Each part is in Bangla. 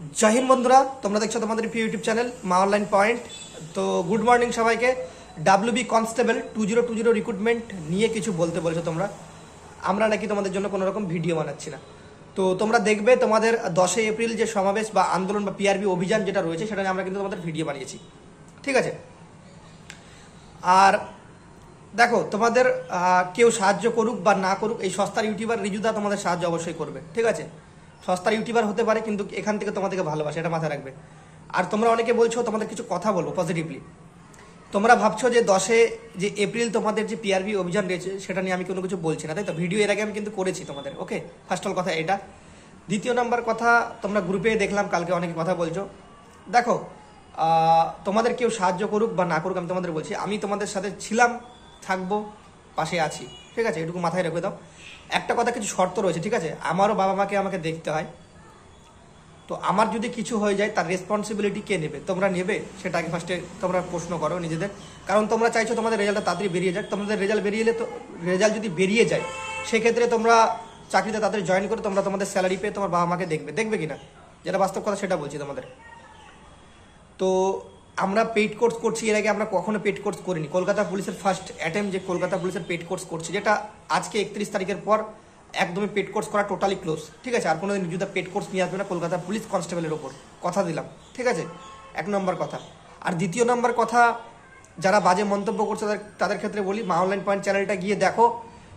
জয় বন্ধুরা, তোমরা দেখছ তোমাদের প্রিয় YouTube channel Maa online point. তো গুড মর্নিং সবাইকে। W B constable two zero two zero recruitment নিয়ে কিছু বলতে বলেছ তোমরা। আমরা নাকি তোমাদের জন্য কোনো রকম ভিডিও বানাচ্ছি না। তো তোমরা দেখবে তোমাদের দশই এপ্রিল যে সমাবেশ বা আন্দোলন বা পিআরবি অভিযান যেটা রয়েছে, সেটা নিয়ে আমরা কিন্তু তোমাদের ভিডিও বানিয়েছি। ঠিক আছে? আর দেখো, তোমাদের কেউ সাহায্য করুক বা না করুক, এই সস্তার ইউটিউবার রিজুদা তোমাদের সাহায্য অবশ্যই করবে। ঠিক আছে? সস্তার ইউটিউবার হতে পারে, কিন্তু এখান থেকে তোমাদেরকে ভালোবাসে, এটা মাথায় রাখবে। আর তোমরা অনেকে বলছো তোমাদের কিছু কথা বলব পজিটিভলি তোমরা ভাবছ যে দশে যে এপ্রিল তোমাদের যে পিআরবি অভিযান রয়েছে, সেটা নিয়ে আমি কোনো কিছু বলছি না, তাই তো? ভিডিও এর আগে আমি কিন্তু করেছি তোমাদের ওকে ফার্স্ট অল কথা এটা। দ্বিতীয় নাম্বার কথা, তোমরা গ্রুপে দেখলাম, কালকে অনেকে কথা বলছো। দেখো তোমাদের কেউ সাহায্য করুক বা না করুক, আমি তোমাদের বলছি, আমি তোমাদের সাথে ছিলাম, থাকব, পাশে আছি, ঠিক আছে? এটুকু মাথায় রেখে দাও। একটা কথা কিছু শর্ত রয়েছে, ঠিক আছে? আমারও বাবা মাকে আমাকে দেখতে হয়। তো আমার যদি কিছু হয়ে যায়, তার রেসপন্সিবিলিটি কে নেবে? তোমরা নেবে? সেটা আগে ফার্স্টে তোমরা প্রশ্ন করো নিজেদের। কারণ তোমরা চাইছো তোমাদের রেজাল্টটা তাড়াতাড়ি বেরিয়ে যাক। তোমাদের রেজাল্ট বেরিয়ে এলে তো, রেজাল্ট যদি বেরিয়ে যায়, সেক্ষেত্রে তোমরা চাকরিতে তাড়াতাড়ি জয়েন করে তোমরা তোমাদের স্যালারি পেয়ে তোমার বাবা মাকে দেখবে। দেখবে কিনা? যেটা বাস্তব কথা সেটা বলছি তোমাদের। তো আমরা পেইড কোর্স করছি, এর আগে আমরা কখনো পেইড কোর্স করিনি। কলকাতা পুলিশের ফার্স্ট অ্যাটেম্প যে কলকাতা পুলিশের পেইড কোর্স করছি, যেটা আজকে একত্রিশ তারিখের পর একদমই পেড কোর্স করা টোটালি ক্লোজ ঠিক আছে, আর কোনোদিন নিজেদের পেড কোর্স নিয়ে আসবে না কলকাতা পুলিশ কনস্টেবলের ওপর। কথা দিলাম, ঠিক আছে? এক নম্বর কথা। আর দ্বিতীয় নম্বর কথা, যারা বাজে মন্তব্য করছে তাদের তাদের ক্ষেত্রে বলি, মা অনলাইন পয়েন্ট চ্যানেলটা গিয়ে দেখো।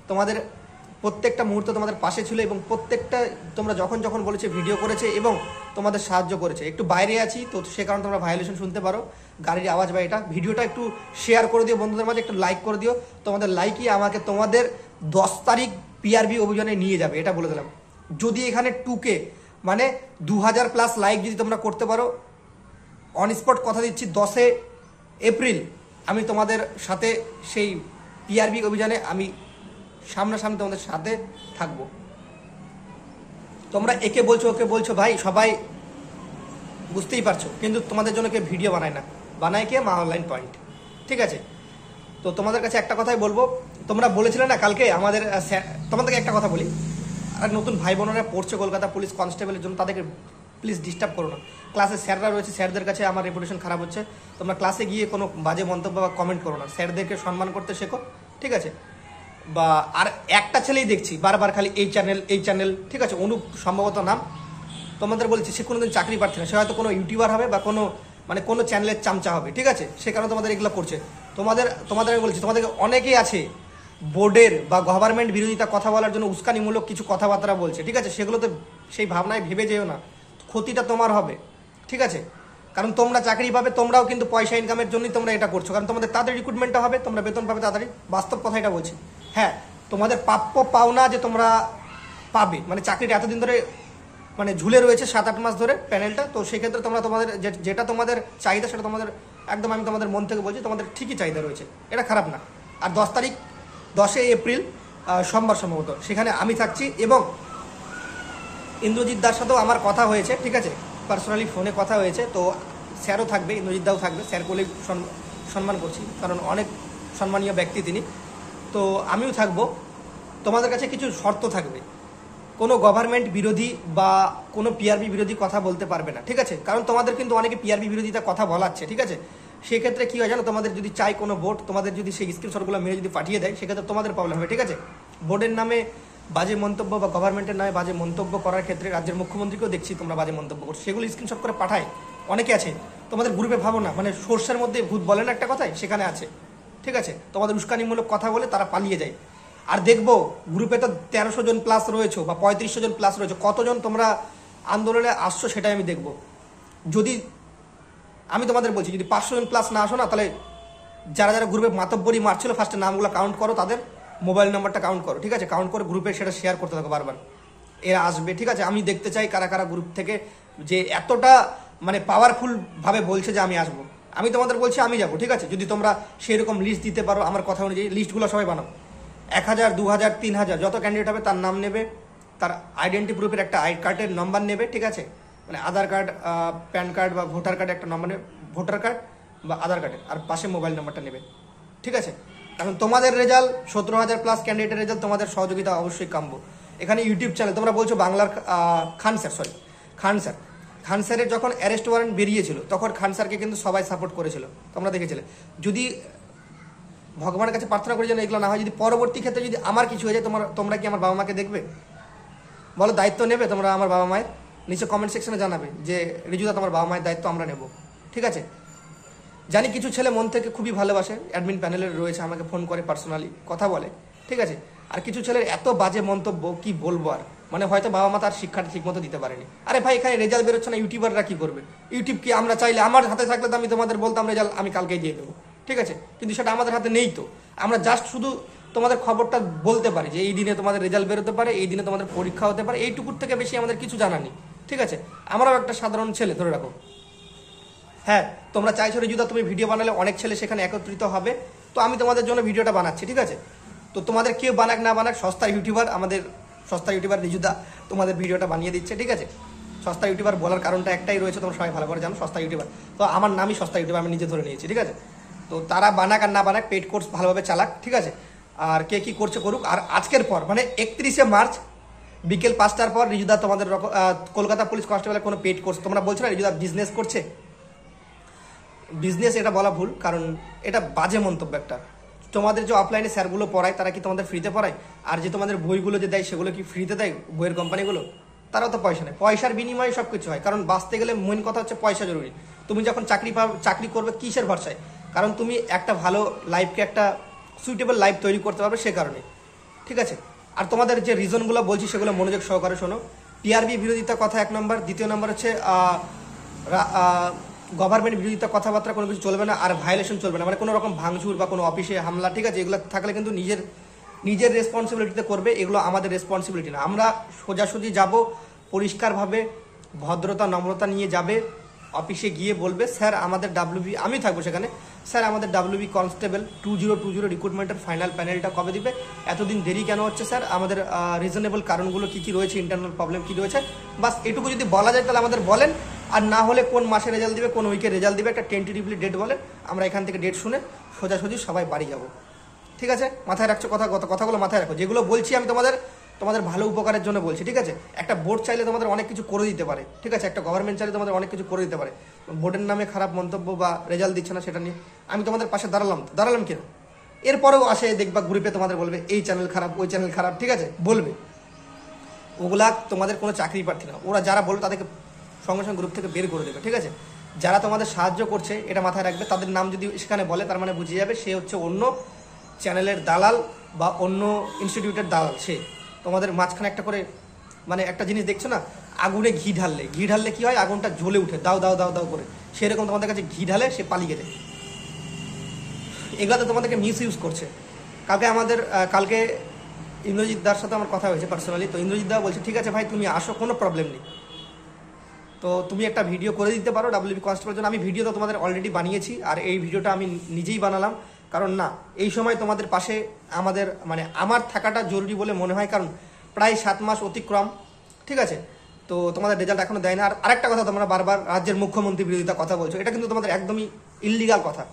তোমাদের প্রত্যেকটা মুহূর্ত তোমাদের পাশে ছিল এবং প্রত্যেকটা তোমরা যখন যখন বলেছে ভিডিও করেছে এবং তোমাদের সাহায্য করেছে। একটু বাইরে আছি, তো সে কারণে তোমরা ভায়োলেশন শুনতে পারো। গাড়ির আওয়াজ বা এটা। ভিডিওটা একটু শেয়ার করে দিও বন্ধুদের মাঝে, একটু লাইক করে দিও। তোমাদের লাইকই আমাকে তোমাদের দশ তারিখ পিআরবি অভিযানে নিয়ে যাবে, এটা বলে দিলাম। যদি এখানে টুকে মানে দু হাজার প্লাস লাইক যদি তোমরা করতে পারো অন স্পট কথা দিচ্ছি, দশে এপ্রিল আমি তোমাদের সাথে সেই পিআরবি অভিযানে আমি সামনাসামনি তোমাদের সাথে থাকব। তোমরা একে বলছো, ওকে বলছো, ভাই, সবাই বুঝতেই পারছ, কিন্তু তোমাদের জন্য কেউ ভিডিও বানায় না। বানায় কে? মা অনলাইন পয়েন্ট ঠিক আছে? তো তোমাদের কাছে একটা কথাই বলব। তোমরা বলেছিলে না কালকে আমাদের তোমাদেরকে একটা কথা বলি। আর নতুন ভাই বোনেরা পড়ছে কলকাতা পুলিশ কনস্টেবলের জন্য, তাদেরকে প্লিজ ডিস্টার্ব করো না। ক্লাসে স্যাররা রয়েছে, স্যারদের কাছে আমার রেপুটেশন খারাপ হচ্ছে। তোমরা ক্লাসে গিয়ে কোনো বাজে মন্তব্য বা কমেন্ট করো না। স্যারদেরকে সম্মান করতে শেখো। ঠিক আছে? বা আর একটা ছেলেই দেখছি, বারবার খালি এই চ্যানেল এই চ্যানেল ঠিক আছে, অনুপ সম্ভবত নাম। তোমাদের বলছি, সে কোনোদিন চাকরি পাচ্ছে না, সে হয়তো কোনো ইউটিউবার হবে বা কোনো মানে কোনো চ্যানেলের চামচা হবে, ঠিক আছে? সে কারণে তোমাদের এগুলো করছে। তোমাদের তোমাদের আমি বলছি তোমাদের অনেকেই আছে বোর্ডের বা গভর্নমেন্ট বিরোধিতা কথা বলার জন্য উস্কানিমূলক কিছু কথাবার্তা বলছে, ঠিক আছে? সেগুলোতে সেই ভাবনায় ভেবে যেও না, ক্ষতিটা তোমার হবে, ঠিক আছে? কারণ তোমরা চাকরি পাবে, তোমরাও কিন্তু পয়সা ইনকামের জন্যই তোমরা এটা করছ, কারণ তোমাদের তাড়াতাড়ি রিক্রুটমেন্টটা হবে, তোমরা বেতন পাবে তাড়াতাড়ি, বাস্তব কথা এটা বলছি। হ্যাঁ তোমাদের প্রাপ্য পাওনা যে তোমরা পাবে মানে চাকরিটা এতদিন ধরে মানে ঝুলে রয়েছে সাত, আট মাস ধরে প্যানেলটা, তো সেক্ষেত্রে তোমরা তোমাদের যেটা তোমাদের চাহিদা সেটা তোমাদের, একদম আমি তোমাদের মন থেকে বলছি, তোমাদের ঠিকই চাহিদা রয়েছে। এটা খারাপ না। আর দশ তারিখ, দশই এপ্রিল সোমবার সম্ভবত, সেখানে আমি থাকছি এবং ইন্দ্রজিৎ দার সাথেও আমার কথা হয়েছে, ঠিক আছে? পার্সোনালি ফোনে কথা হয়েছে, তো স্যারও থাকবে, ইন্দ্রজিৎ দাও থাকবে, স্যার বলে সম্মান করছি, কারণ অনেক সম্মানীয় ব্যক্তি তিনি। তো আমিও থাকব। তোমাদের কাছে কিছু শর্ত থাকবে। কোনো গভর্নমেন্ট বিরোধী বা কোনো পিআরবি বিরোধী কথা বলতে পারবে না, ঠিক আছে? কারণ তোমাদের কিন্তু অনেকে পিআরবি বিরোধিতা কথা বলাচ্ছে, ঠিক আছে? সেক্ষেত্রে কি হয় জানো, তোমাদের যদি চাই কোনো ভোট তোমাদের যদি সেই স্ক্রিনশটগুলো মেরে যদি পাঠিয়ে দেয়, সেক্ষেত্রে তোমাদের প্রবলেম হবে, ঠিক আছে? বোর্ডের নামে বাজে মন্তব্য বা গভর্নমেন্টের নামে বাজে মন্তব্য করার ক্ষেত্রে রাজ্যের মুখ্যমন্ত্রীকেও দেখছি তোমরা বাজে মন্তব্য করছ। সেগুলো স্ক্রিনশট করে পাঠায়। অনেকে আছে। তোমাদের গ্রুপে ভাবো না মানে সোর্সের মধ্যে ভূত বলে না একটা কথাই? সেখানে আছে। ঠিক আছে? তোমাদের উস্কানিমূলক কথা বলে তারা পালিয়ে যায়। আর দেখব গ্রুপে তো তেরোশো জন প্লাস রয়েছে বা পঁয়ত্রিশশো জন প্লাস রয়েছে। কতজন তোমরা আন্দোলনে আসছো সেটাই আমি দেখব। যদি, আমি তোমাদের বলছি, যদি পাঁচশো জন প্লাস না আসো না, তাহলে যারা যারা গ্রুপে মাতব্বরি মারছিল ফার্স্টে নামগুলো কাউন্ট করো তাদের। মোবাইল নাম্বারটা কাউন্ট করো, ঠিক আছে? কাউন্ট করে গ্রুপে সেটা শেয়ার করতে থাকো বারবার। এরা আসবে, ঠিক আছে? আমি দেখতে চাই কারা কারা গ্রুপ থেকে যে এতটা মানে পাওয়ারফুলভাবে বলছে যে আমি আসব। আমি তোমাদের বলছি, আমি যাব, ঠিক আছে? যদি তোমরা সেরকম লিস্ট দিতে পারো আমার কথা অনুযায়ী লিস্টগুলো সবাই বানাও। এক হাজার, দু হাজার, তিন হাজার, যত ক্যান্ডিডেট হবে তার নাম নেবে, তার আইডেন্টি প্রুফের একটা আই কার্ডের নম্বর নেবে, ঠিক আছে? মানে আধার কার্ড প্যান কার্ড বা ভোটার কার্ড একটা নম্বর নেবে ভোটার কার্ড বা আধার কার্ডের আর পাশে মোবাইল নাম্বারটা নেবে, ঠিক আছে? কারণ তোমাদের রেজাল্ট সতেরো হাজার প্লাস ক্যান্ডিডেটের রেজাল্ট তোমাদের সহযোগিতা অবশ্যই কামবো এখানে ইউটিউব চ্যানেল তোমরা বলছো বাংলার Khan sir sorry Khan sir Khan স্যারের যখন অ্যারেস্ট ওয়ারেন্ট বেরিয়েছিল, তখন খান স্যারকে কিন্তু সবাই সাপোর্ট করেছিল। তোমরা দেখেছিলে। যদি ভগবানের কাছে প্রার্থনা করি যেন এগুলো না হয়, যদি পরবর্তী ক্ষেত্রে যদি আমার কিছু হয়ে যায়, তোমার, তোমরা কি আমার বাবা মাকে দেখবে? বলো, দায়িত্ব নেবে তোমরা আমার বাবা মায়ের নিচে কমেন্ট সেকশনে জানাবে যে, রিজুদা, তোমার বাবা মায়ের দায়িত্ব আমরা নেব। ঠিক আছে? জানি কিছু ছেলে মন থেকে খুবই ভালোবাসে। অ্যাডমিন প্যানেলের রয়েছে, আমাকে ফোন করে পার্সোনালি কথা বলে। ঠিক আছে? আর কিছু ছেলের এত বাজে মন্তব্য, কি বলব আর? মানে হয়তো বাবা মা তার শিক্ষাটা ঠিক মতো দিতে পারেনি। আরে ভাই, এখানে রেজাল্ট বেরোচ্ছে না, ইউটিউবাররা কি করবে? ইউটিউব কি আমরা চাইলে আমার হাতে থাকলে তো আমি তোমাদের বলতাম রেজাল্ট, আমি কালকেই দিয়ে দেবো। ঠিক আছে? কিন্তু সেটা আমাদের হাতে নেই তো। আমরা জাস্ট শুধু তোমাদের খবরটা বলতে পারি যে এই দিনে তোমাদের রেজাল্ট বেরোতে পারে, এই দিনে তোমাদের পরীক্ষা হতে পারে, এইটুকুর থেকে বেশি আমাদের কিছু জানা নেই। ঠিক আছে? আমরাও একটা সাধারণ ছেলে, ধরে রাখো। হ্যাঁ তোমরা চাইছো রিজুদা, তুমি ভিডিও বানালে অনেক ছেলে সেখানে একত্রিত হবে। তো আমি তোমাদের জন্য ভিডিওটা বানাচ্ছি, ঠিক আছে? তো তোমাদের কেউ বানাক না বানাক সস্তার ইউটিউবার আমাদের সস্তার ইউটিউবার রিজুদা তোমাদের ভিডিওটা বানিয়ে দিচ্ছে, ঠিক আছে? সস্তা ইউটিউবার বলার কারণটা একটাই রয়েছে, তোমরা সবাই ভালো করে জানো, সস্তা ইউটিউবার। তো আমার নামই সস্তা ইউটিউবার, আমি নিজে ধরে নিয়েছি, ঠিক আছে? তো তারা বানাক আর না বানাক পেড কোর্স ভালোভাবে চালাক, ঠিক আছে? আর কে কি করছে করুক, আর আজকের পর মানে একত্রিশে মার্চ, বিকেল পাঁচটার পর রিজুদা তোমাদের কলকাতা পুলিশ কনস্টেবলের কোনো পেড কোর্স, তোমরা বলছো না রিজুদা বিজনেস করছে? বিজনেস এটা বলা ভুল, কারণ এটা বাজে মন্তব্য একটা। তোমাদের যে অফলাইনে স্যারগুলো পড়ায়, তারা কি তোমাদের ফ্রিতে পড়ায়? আর যে তোমাদের বইগুলো যে দেয়, সেগুলো কি ফ্রিতে দেয় বইয়ের কোম্পানিগুলো তারাও তো পয়সা নেয়। পয়সার বিনিময়ে সব কিছু হয়। কারণ বাঁচতে গেলে মেন কথা হচ্ছে পয়সা জরুরি। তুমি যখন চাকরি পাও, চাকরি করবে কিসের ভরসায়? কারণ তুমি একটা ভালো লাইফকে একটা সুইটেবল লাইফ তৈরি করতে পারবে সে কারণে। ঠিক আছে? আর তোমাদের যে রিজনগুলো বলছি, সেগুলো মনোযোগ সহকারে শোনো। টিআরবি বিরোধিতা কথা এক নম্বর দ্বিতীয় নম্বর হচ্ছে গভর্নমেন্ট বিরোধিতা কথাবার্তা কোনো কিছু চলবে না আর ভায়োলেশন চলবে না। মানে কোনো রকম ভাঙচুর বা কোনো অফিসে হামলা, ঠিক আছে? এগুলো থাকলে কিন্তু নিজের নিজের রেসপন্সিবিলিটিতে করবে, এগুলো আমাদের রেসপন্সিবিলিটি না। আমরা সোজাসুজি যাব, পরিষ্কারভাবে ভদ্রতা, নম্রতা নিয়ে যাবে, অফিসে গিয়ে বলবে, স্যার, আমাদের ডাব্লিউবি আমি থাকব সেখানে। স্যার, আমাদের WB constable two zero two zero রিক্রুটমেন্টের final প্যানেলটা কবে দিবে? এতদিন দেরি কেন হচ্ছে, স্যার? আমাদের রিজনেবল কারণগুলো কি কি রয়েছে ইন্টারনাল প্রবলেম কি রয়েছে? বাস, এটুকু যদি বলা যায়, তাহলে আমাদের বলেন। আর না হলে কোন মাসে রেজাল্ট দিবে, কোন উইকে রেজাল্ট দিবে, একটা টেন্টেটিভলি ডেট বলেন, আমরা এখান থেকে ডেট শুনে সোজাসুজি সবাই বাড়ি যাব। ঠিক আছে? মাথায় রাখছো কথা, কথা- কথাগুলো মাথায় রাখো। যেগুলো বলছি আমি তোমাদের তোমাদের ভালো উপকারের জন্য বলছি, ঠিক আছে? একটা বোর্ড চাইলে তোমাদের অনেক কিছু করে দিতে পারে, ঠিক আছে? একটা গভর্নমেন্ট চাইলে তোমাদের অনেক কিছু করে দিতে পারে। বোর্ডের নামে খারাপ মন্তব্য বা রেজাল্ট দিচ্ছে না, সেটা নিয়ে আমি তোমাদের পাশে দাঁড়ালাম। দাঁড়ালাম কেন? এরপরেও আসে, দেখবা গ্রুপে তোমাদের বলবে, এই চ্যানেল খারাপ, ওই চ্যানেল খারাপ। ঠিক আছে? বলবে। ওগুলা তোমাদের কোনো চাকরি প্রার্থী না। ওরা যারা বলবে তাদেরকে সঙ্গে সঙ্গে গ্রুপ থেকে বের করে দেবে, ঠিক আছে? যারা তোমাদের সাহায্য করছে, এটা মাথায় রাখবে, তাদের নাম যদি সেখানে বলে, তার মানে বুঝে যাবে সে হচ্ছে অন্য চ্যানেলের দালাল বা অন্য ইনস্টিটিউটের দালাল, সে। তোমাদের মাঝখানে একটা করে মানে একটা জিনিস দেখছ না? আগুনে ঘি ঢাললে ঘি ঢাললে কি হয়? আগুনটা জ্বলে উঠে, দাও দাও দাও দাও করে। সেরকম তোমাদের কাছে ঘি ঢালে সে পালিয়ে যায়। এগুলাতে তোমাদেরকে মিস ইউজ করছে। কালকে আমাদের কালকে ইন্দ্রজিৎ দার সাথে আমার কথা হয়েছে পার্সোনালি তো ইন্দ্রজিৎ দা বলছে, ঠিক আছে ভাই, তুমি আসো, কোনো প্রবলেম নেই। তো তুমি একটা ভিডিও করে দিতে পারো ডাব্লিউবি কনস্টেবল জন্য। আমি ভিডিও তো তোমাদের অলরেডি বানিয়েছি, আর এই ভিডিওটা আমি নিজেই বানালাম। কারণ না, এই সময় তোমাদের পাশে আমাদের মানে আমার থাকাটা জরুরি বলে মনে হয়, কারণ প্রায় সাত মাস অতিক্রম, ঠিক আছে? তো তোমাদের রেজাল্ট এখনও দেয় না। আর আরেকটা কথা তোমরা বারবার রাজ্যের মুখ্যমন্ত্রী বিরোধিতা কথা বলছো, এটা কিন্তু তোমাদের একদমই ইললিগাল কথা।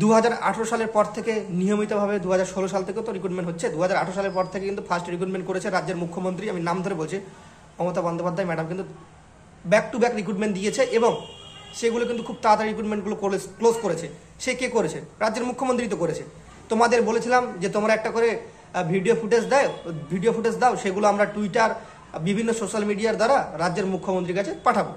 দু হাজার আঠেরো সালের পর থেকে নিয়মিতভাবে দু হাজার ষোলো সাল থেকেও তো রিক্রুটমেন্ট হচ্ছে। দু হাজার আঠেরো সালের পর থেকে কিন্তু ফার্স্ট রিক্রুটমেন্ট করেছে রাজ্যের মুখ্যমন্ত্রী। আমি নাম ধরে বলছি, মমতা বন্দ্যোপাধ্যায় ম্যাডাম কিন্তু ব্যাক টু ব্যাক রিক্রুটমেন্ট দিয়েছে এবং সেগুলো কিন্তু খুব তাড়াতাড়ি রিক্রুটমেন্টগুলো ক্লোজ করেছে। সে কে করেছে? রাজ্যের মুখ্যমন্ত্রী তো করেছে। তোমাদের বলেছিলাম যে তোমরা একটা করে ভিডিও ফুটেজ দেয় ভিডিও ফুটেজ দাও, সেগুলো আমরা টুইটার বিভিন্ন সোশ্যাল মিডিয়ার দ্বারা রাজ্যের মুখ্যমন্ত্রীর কাছে পাঠাবো।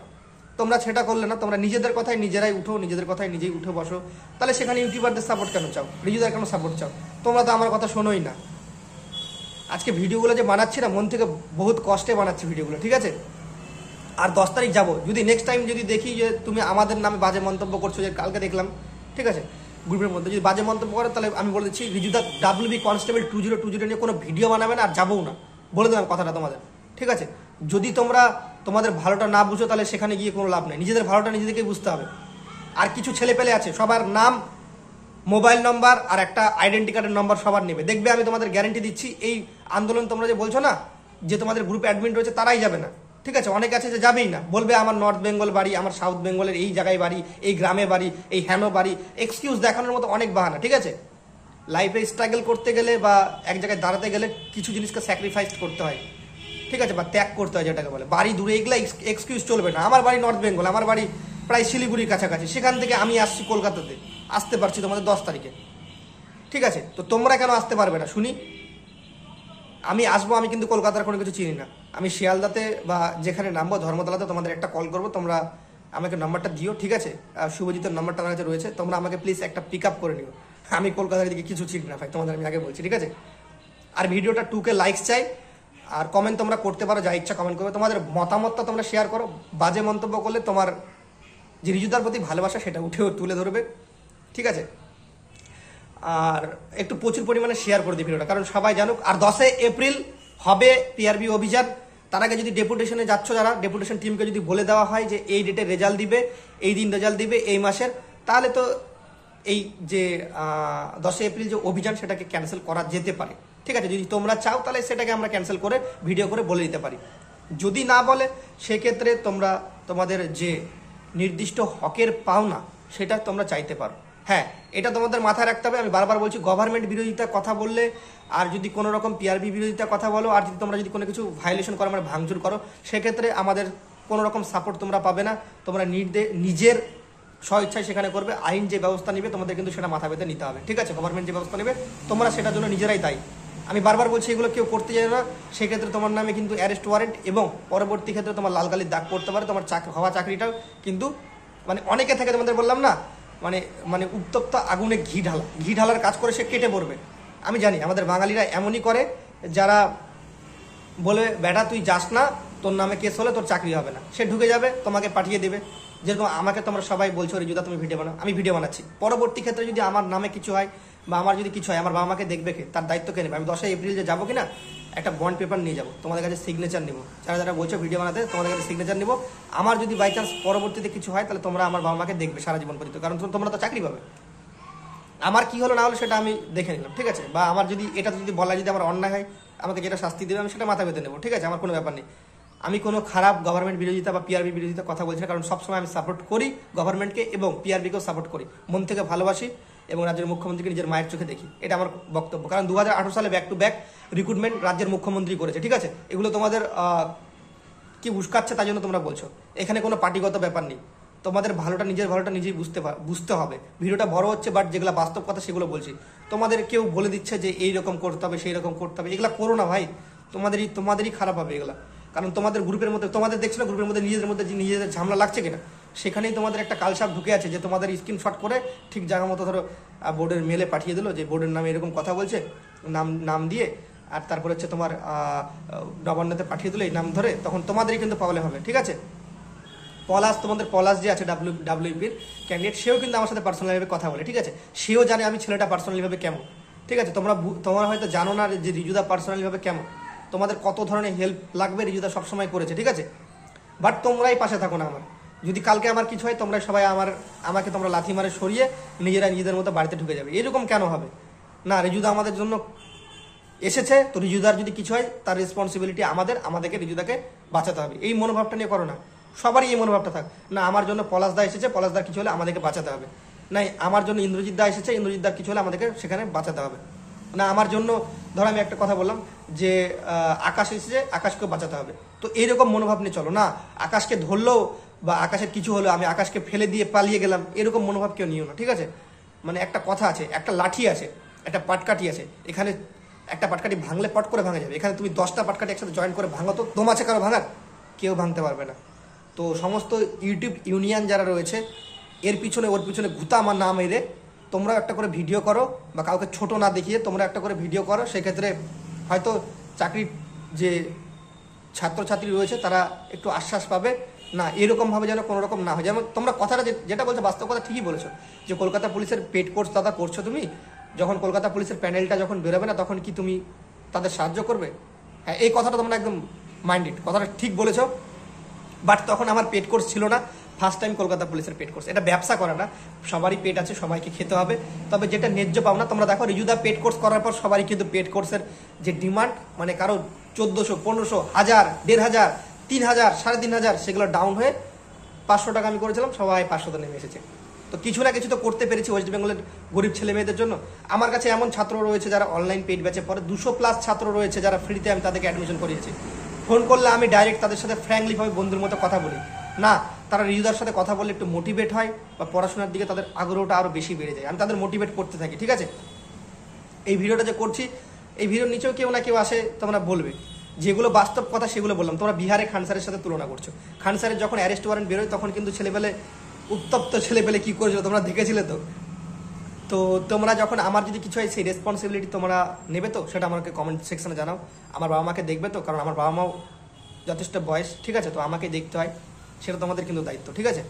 তোমরা সেটা করলে না, তোমরা নিজেদের কথায় নিজেরাই উঠো, নিজেদের কথায় নিজেই উঠে বসো। তাহলে সেখানে ইউটিউবারদের সাপোর্ট কেন চাও? রিজুদার কেন সাপোর্ট চাও? তোমরা তো আমার কথা শোনোই না। আজকে ভিডিওগুলো যে বানাচ্ছি না, মন থেকে বহুত কষ্টে বানাচ্ছি ভিডিওগুলো ঠিক আছে? আর দশ তারিখ যাব। যদি নেক্সট টাইম যদি দেখি যে তুমি আমাদের নামে বাজে মন্তব্য করছ যে কালকে দেখলাম, ঠিক আছে? গ্রুপের মধ্যে যদি বাজে মন্তব্য করে, তাহলে আমি বলে দিচ্ছি রিজুদা WB constable two zero two zero নিয়ে কোনো ভিডিও বানাবে না আর যাবও না। বলে দিলাম কথাটা তোমাদের, ঠিক আছে? যদি তোমরা তোমাদের ভালোটা না বুঝো, তাহলে সেখানে গিয়ে কোনো লাভ নেই। নিজেদের ভালোটা নিজেদেরকেই বুঝতে হবে। আর কিছু ছেলে পেলে আছে, সবার নাম, মোবাইল নম্বর আর একটা আইডেন্টি কার্ডের নম্বর সবার নেবে। দেখবে আমি তোমাদের গ্যারেন্টি দিচ্ছি, এই আন্দোলন তোমরা যে বলছো না, যে তোমাদের গ্রুপে অ্যাডমিট রয়েছে, তারাই যাবে না। ঠিক আছে, অনেক আছে যে যাবেই না। বলবে আমার নর্থ বেঙ্গল বাড়ি, আমার সাউথ বেঙ্গলের এই জায়গায় বাড়ি, এই গ্রামে বাড়ি, এই হ্যানো বাড়ি। এক্সকিউজ দেখানোর মতো অনেক বাহানা, ঠিক আছে? লাইফে স্ট্রাগল করতে গেলে বা এক জায়গায় দাঁড়াতে গেলে কিছু জিনিসকে স্যাক্রিফাইস করতে হয়। ঠিক আছে, বা ত্যাগ করতে হয় যেটাকে বলে। বাড়ি দূরে এগুলা এক্সকিউজ চলবে না। আমার বাড়ি নর্থ বেঙ্গল আমার বাড়ি প্রায় শিলিগুড়ির কাছাকাছি। সেখান থেকে আমি আসছি কলকাতাতে। আসতে পারছি তোমাদের দশ তারিখে। ঠিক আছে? তো তোমরা কেন আসতে পারবে না? শুনি। আমি আসব, আমি কিন্তু কলকাতার কোনো কিছু চিনি না। আমি শিয়ালদাতে বা যেখানে নামবো, ধর্মতলাতে তোমাদের একটা কল করব, তোমরা আমাকে নাম্বারটা দিও, ঠিক আছে? শুভজিতের নাম্বারটা আমার কাছে রয়েছে, তোমরা আমাকে প্লিজ একটা পিক আপ করে নিও। আমি কলকাতার দিকে কিছু চিনি না, ভাই, তোমাদের আমি আগে বলছি, ঠিক আছে? আর ভিডিওটা টুকে লাইকস চাই, আর কমেন্ট তোমরা করতে পারো, যা ইচ্ছা কমেন্ট করবে। তোমাদের মতামতটা তোমরা শেয়ার করো, বাজে মন্তব্য করলে তোমার যে রিজুদার প্রতি ভালোবাসা সেটা উঠেও তুলে ধরবে, ঠিক আছে? আর একটু প্রচুর পরিমাণে শেয়ার করে দিই ভিডিওটা। কারণ সবাই জানুক, আর দশই এপ্রিল হবে পিআরবি অভিযান। তার আগে যদি ডেপুটেশনে যাচ্ছ যারা ডেপুটেশন টিমকে যদি বলে দেওয়া হয় যে এই ডেটে রেজাল্ট দিবে, এই দিন রেজাল্ট দিবে, এই মাসের, তাহলে তো এই যে দশই এপ্রিল যে অভিযান সেটাকে ক্যান্সেল করা যেতে পারে। ঠিক আছে, যদি তোমরা চাও তাহলে সেটাকে আমরা ক্যান্সেল করে ভিডিও করে বলে দিতে পারি। যদি না বলে, সেক্ষেত্রে তোমরা তোমাদের যে নির্দিষ্ট হকের পাওনা, সেটা তোমরা চাইতে পারো। হ্যাঁ এটা তোমাদের মাথায় রাখতে হবে। আমি বারবার বলছি গভর্নমেন্ট বিরোধিতা কথা বললে আর যদি কোনো রকম পিআরবি বিরোধিতা কথা বলো, আর যদি তোমরা যদি কোনো কিছু ভায়োলেশন করো মানে ভাঙচুর করো, সেক্ষেত্রে আমাদের কোনো রকম সাপোর্ট তোমরা পাবে না। তোমরা নির্দে নিজের স্বইচ্ছায় সেখানে করবে, আইন যে ব্যবস্থা নিবে, তোমাদের কিন্তু সেটা মাথা পেতে নিতে হবে। ঠিক আছে? গভর্নমেন্ট যে ব্যবস্থা নেবে, তোমরা সেটার জন্য নিজেরাই দায়ী। আমি বারবার বলছি, এগুলো কেউ করতে যায় না। সেক্ষেত্রে তোমার নামে কিন্তু অ্যারেস্ট ওয়ারেন্ট এবং পরবর্তী ক্ষেত্রে তোমার লাল কালির দাগ পড়তে পারে, তোমার চাকরি হওয়া চাকরিটাও। কিন্তু মানে অনেকে থেকে তোমাদের বললাম না মানে মানে উত্তপ্ত আগুনে ঘি ঢালা। ঘি ঢালার কাজ করে সে কেটে পড়বে। আমি জানি, আমাদের বাঙালিরা এমনই করে, যারা বলে, বেটা, তুই যাস না, তোর নামে কেস হলে তোর চাকরি হবে না। সে ঢুকে যাবে, তোমাকে পাঠিয়ে দেবে। যেরকম আমাকে তোমরা সবাই বলছো, রিজুদা, তুমি ভিডিও বানাও। আমি ভিডিও বানাচ্ছি। পরবর্তী ক্ষেত্রে যদি আমার নামে কিছু হয় বা আমার যদি কিছু হয়, আমার বাবা মাকে দেখবে কে, তার দায়িত্ব কে নেবে? আমি দশই এপ্রিল যে যাব কিনা, একটা বন্ড পেপার নিয়ে যাব। তোমাদের কাছে সিগনেচার নিবো। যারা যারা বলছো ভিডিও বানাতে, তোমাদের কাছে সিগনেচার নিবো। আমার যদি বাই চান্স পরবর্তীতে কিছু হয়, তাহলে তোমরা আমার বাবা মাকে দেখবে সারা জীবন পর্যন্ত। কারণ তোমরা তো চাকরি পাবে। আমার কি হলো না হলো সেটা আমি দেখে নিলাম, ঠিক আছে? বা আমার যদি, এটা যদি বলা যদি আমার অন্যায় হয়, আমাকে যেটা শাস্তি দেবে, আমি সেটা মাথা পেতে নেব, ঠিক আছে? আমার কোনো ব্যাপার নেই। আমি কোনো খারাপ গভর্নমেন্ট বিরোধিতা বা পিআরবি বিরোধিতা কথা বলছি না, কারণ সবসময় আমি সাপোর্ট করি গভর্নমেন্টকে এবং পিআরবিকেও সাপোর্ট করি। মন থেকে ভালোবাসি এবং রাজ্যের মুখ্যমন্ত্রীকে নিজের মায়ের চোখে দেখি। এটা আমার বক্তব্য। কারণ দু হাজার আঠারো সালে ব্যাক টু ব্যাক রিক্রুটমেন্ট রাজ্যের মুখ্যমন্ত্রী করেছে, ঠিক আছে? এগুলো তোমাদের কি উস্কাচ্ছে তাই জন্য তোমরা বলছো? এখানে কোনো পার্টিগত ব্যাপার নেই। তোমাদের ভালোটা নিজের ভালোটা নিজেই বুঝতে বুঝতে হবে। ভিডিওটা বড় হচ্ছে বাট যেগুলো বাস্তব কথা সেগুলো বলছি। তোমাদের কেউ বলে দিচ্ছে যে এই রকম করতে হবে, সেই রকম করতে হবে। এগুলো করো না ভাই। তোমাদেরই তোমাদেরই খারাপ হবে এগুলা। কারণ তোমাদের গ্রুপের মধ্যে, তোমাদের দেখছ না গ্রুপের মধ্যে নিজেদের মধ্যে নিজেদের ঝামেলা লাগছে কিনা? সেখানেই তোমাদের একটা কালসাপ ঢুকে আছে যে তোমাদের স্ক্রিনশট করে ঠিক জায়গা মতো ধরো বোর্ডের মেলে পাঠিয়ে দিলো, যে বোর্ডের নামে এরকম কথা বলছে, নাম নাম দিয়ে, আর তারপরে হচ্ছে তোমার নবান্নতে পাঠিয়ে দিলো এই নাম ধরে, তখন তোমাদেরই কিন্তু প্রবলেম হবে, ঠিক আছে? পলাশ, তোমাদের পলাশ যে আছে ডাব্লিউ ডাব্লিউপির ক্যান্ডিডেট সেও কিন্তু আমার সাথে পার্সোনালিভাবে কথা বলে, ঠিক আছে? সেও জানে আমি ছেলেটা পার্সোনালিভাবে কেমন, ঠিক আছে? তোমরা তোমরা হয়তো জানো না যে রিজুদা পার্সোনালিভাবে কেমন, তোমাদের কত ধরনের হেল্প লাগবে রিজুদা সবসময় করেছে, ঠিক আছে? বাট তোমরাই পাশে থাকো না আমার। যদি কালকে আমার কিছু হয়, তোমরা সবাই আমার, আমাকে তোমরা লাথি মারে সরিয়ে নিজেরা নিজেদের মতো বাড়িতে ঢুকে যাবে। এরকম কেন হবে? না, রিজুদা আমাদের জন্য এসেছে, তো রিজুদার যদি কিছু হয়, তার রেসপন্সিবিলিটি আমাদের, আমাদেরকে রিজুদাকে বাঁচাতে হবে। এই মনোভাবটা নিয়ে করো না। সবারই এই মনোভাবটা থাক। না, আমার জন্য পলাশদা এসেছে পলাশদার কিছু হলে আমাদেরকে বাঁচাতে হবে। নাই, আমার জন্য ইন্দ্রজিৎ দা এসেছে, ইন্দ্রজিৎ দার কিছু হলে আমাদেরকে সেখানে বাঁচাতে হবে। না, আমার জন্য, ধরো আমি একটা কথা বললাম যে আকাশ এসেছে, আকাশকেও বাঁচাতে হবে। তো এইরকম মনোভাব নিয়ে চলো। না, আকাশকে ধরলেও বা আকাশের কিছু হলো, আমি আকাশকে ফেলে দিয়ে পালিয়ে গেলাম, এরকম মনোভাব কেউ নিও না, ঠিক আছে? মানে একটা কথা আছে, একটা লাঠি আছে, একটা পাটকাঠি আছে, এখানে একটা পাটকাঠি ভাঙলে পট করে ভাঙা যাবে, এখানে তুমি দশটা পাটকাঠি একসাথে জয়েন করে ভাঙো তো দম আছে কারও ভাঙার? কেউ ভাঙতে পারবে না। তো সমস্ত ইউটিউব ইউনিয়ন যারা রয়েছে, এর পিছনে, ওর পিছনে ঘুতা আমার নাম এরে তোমরা একটা করে ভিডিও করো, বা কাউকে ছোট না দেখিয়ে তোমরা একটা করে ভিডিও করো, সেক্ষেত্রে হয়তো চাকরির যে ছাত্রছাত্রী রয়েছে, তারা একটু আশ্বাস পাবে না, এরকমভাবে যেন কোনো রকম না হয়। যেমন তোমরা কথাটা যেটা বলছো বাস্তব কথা ঠিকই বলেছ, যে কলকাতা পুলিশের পেড কোর্স দাদা করছ তুমি? যখন কলকাতা পুলিশের প্যানেলটা যখন বেরোবে না, তখন কি তুমি তাদের সাহায্য করবে? হ্যাঁ এই কথাটা তোমরা একদম মাইন্ডেড কথাটা ঠিক বলেছ বাট তখন আমার পেড কোর্স ছিল না। ফার্স্ট টাইম কলকাতা পুলিশের পেট কোর্স। এটা ব্যবসা করে না। সবারই পেট আছে, সবাইকে খেতে হবে। তবে যেটা ন্যায্য পাও না, তোমরা দেখো, রিজুদা পেট কোর্স করার পর সবারই কিন্তু পেট কোর্সের যে ডিমান্ড মানে কারও চোদ্দোশো, পনেরোশো, হাজার, দেড় হাজার তিন হাজার সাড়ে তিন হাজার সেগুলো ডাউন হয়ে পাঁচশো টাকা আমি করেছিলাম, সবাই পাঁচশোতে নেমে এসেছে। তো কিছু না কিছু তো করতে পেরেছি ওয়েস্ট বেঙ্গলের গরিব ছেলে মেয়েদের জন্য। আমার কাছে এমন ছাত্র রয়েছে যারা অনলাইন পেড ব্যাচে পড়ে, দুশো প্লাস ছাত্র রয়েছে যারা ফ্রিতে আমি তাদেরকে অ্যাডমিশন করিয়েছি। ফোন করলে আমি ডাইরেক্ট তাদের সাথে ফ্র্যাঙ্কলি ভাবে বন্ধুর মতো কথা বলি। না, তারা রিজুদার সাথে কথা বললে একটু মোটিভেট হয় বা পড়াশোনার দিকে তাদের আগ্রহটা আরও বেশি বেড়ে যায়। আমি তাদের মোটিভেট করতে থাকি, ঠিক আছে? এই ভিডিওটা যে করছি, এই ভিডিওর নিচেও কেউ না কেউ আসে, তোমরা বলবে। যেগুলো বাস্তব কথা সেগুলো বললাম। তোমরা বিহারে খান স্যারের সাথে তুলনা করছ। খান স্যারের যখন অ্যারেস্ট ওয়ারেন্ট বেরোয়, তখন কিন্তু ছেলেবেলে, উত্তপ্ত ছেলেবেলে কি করেছিল তোমরা দেখেছিলে তো? তো তোমরা যখন আমার যদি কিছু হয়, সেই রেসপন্সিবিলিটি তোমরা নেবে তো? সেটা আমাকে কমেন্ট সেকশনে জানাও। আমার বাবা মাকে দেখবে তো? কারণ আমার বাবা মাও যথেষ্ট বয়স, ঠিক আছে? তো আমাকে দেখতে হয়। সেটা তোমাদের কিন্তু দায়িত্ব, ঠিক আছে?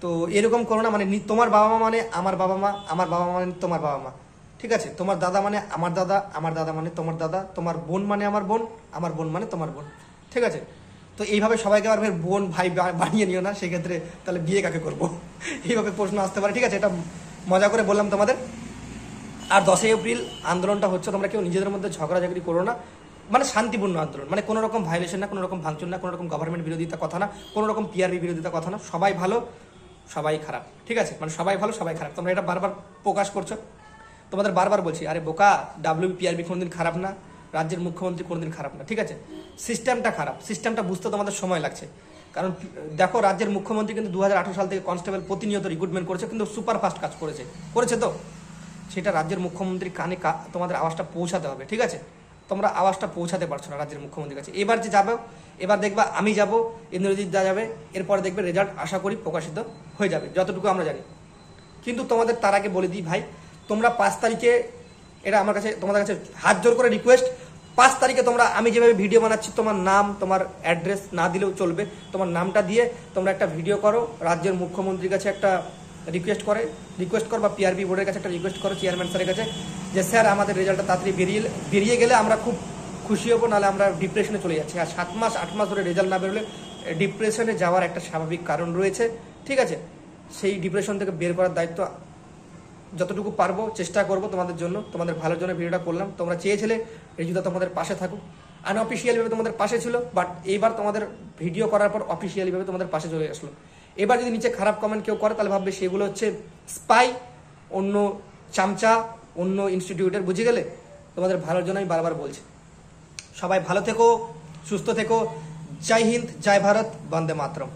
তো এরকম করো না মানে তোমার বাবা মা মানে আমার বাবা মা, আমার বাবা মা মানে তোমার বাবা মা। ঠিক আছে, তোমার দাদা মানে আমার দাদা আমার দাদা মানে তোমার দাদা, তোমার বোন মানে আমার বোন আমার বোন মানে তোমার বোন, ঠিক আছে? তো এইভাবে সবাইকে আবার বোন, ভাই বানিয়ে নিও না, সেক্ষেত্রে তাহলে বিয়ে কাকে করব? এইভাবে প্রশ্ন আসতে পারে, ঠিক আছে? এটা মজা করে বললাম তোমাদের। আর দশই এপ্রিল আন্দোলনটা হচ্ছে, তোমরা কেউ নিজেদের মধ্যে ঝগড়াঝাগড়ি করো না। মানে শান্তিপূর্ণ আন্দোলন মানে কোনো রকম ভাইলেশন না, কোনো রকম ভাঙচুর না, কোনো রকম গভর্নমেন্ট বিরোধিতা কথা না, কোনো রকম পিআরবি বিরোধিতা কথা না, সবাই ভালো, সবাই খারাপ, ঠিক আছে? মানে সবাই ভালো, সবাই খারাপ, তোমরা এটা বারবার প্রকাশ করছ। তোমাদের বারবার বলছি, আরে বোকা ডাব্লিউ পিআরবি কোনোদিন খারাপ না, রাজ্যের মুখ্যমন্ত্রী কোনোদিন খারাপ না, ঠিক আছে? সিস্টেমটা খারাপ সিস্টেমটা বুঝতে তোমাদের সময় লাগছে। কারণ, দেখো, রাজ্যের মুখ্যমন্ত্রী কিন্তু দু হাজার আঠারো সাল থেকে কনস্টেবল প্রতিনিয়ত রিক্রুটমেন্ট করেছে, কিন্তু সুপার ফাস্ট কাজ করেছে। করেছে তো? সেটা রাজ্যের মুখ্যমন্ত্রীর কানে তোমাদের আওয়াজটা পৌঁছাতে হবে, ঠিক আছে? তোমরা আওয়াজটা পৌঁছাতে পারছ না রাজ্যের মুখ্যমন্ত্রীর কাছে। এবার যে যাবে, এবার দেখবা আমি যাব, ইন্দ্রজিৎ দা যাবে, এরপরে দেখবে রেজাল্ট আশা করি প্রকাশিত হয়ে যাবে, যতটুকু আমরা জানি। কিন্তু তোমাদের তার আগে বলে দিই ভাই তোমরা পাঁচ তারিখে, এটা আমার কাছে, তোমাদের কাছে হাত জোর করে রিকোয়েস্ট পাঁচ তারিখে তোমরা, আমি যেভাবে ভিডিও বানাচ্ছি, তোমার নাম, তোমার অ্যাড্রেস না দিলেও চলবে। তোমার নামটা দিয়ে তোমরা একটা ভিডিও করো, রাজ্যের মুখ্যমন্ত্রীর কাছে একটা রিকোয়েস্ট করে রিকোয়েস্ট করো বা পিআরবি বোর্ডের কাছে একটা রিকোয়েস্ট করো চেয়ারম্যান স্যারের কাছে, যে স্যার, আমাদের রেজাল্টটা তাড়াতাড়ি বেরিয়ে বেরিয়ে গেলে আমরা খুব খুশি হব, নাহলে আমরা ডিপ্রেশনে চলে যাচ্ছি। আর সাত মাস, আট মাস ধরে রেজাল্ট না বেরোলে ডিপ্রেশনে যাওয়ার একটা স্বাভাবিক কারণ রয়েছে, ঠিক আছে? সেই ডিপ্রেশন থেকে বের করার দায়িত্ব যতটুকু পারব চেষ্টা করব তোমাদের জন্য, তোমাদের ভালোর জন্য ভিডিওটা করলাম। তোমরা চেয়েছিলে রিজুদা তোমাদের পাশে থাকুক। আনঅফিসিয়ালি ভাবে তোমাদের পাশে ছিল বাট এইবার তোমাদের ভিডিও করার পর অফিসিয়ালি ভাবে তোমাদের পাশে চলে আসলো। এবার যদি নিচে খারাপ কমেন্ট কেউ করে, তাহলে ভাববে সেগুলো হচ্ছে স্পাই অন্য চামচা, অন্য ইনস্টিটিউটের বুঝে গেলে? তোমাদের ভালোর জন্য আমি বারবার বলছি। সবাই ভালো থেকো, সুস্থ থেকো। জয় হিন্দ, জয় ভারত, বন্দে মাতরম।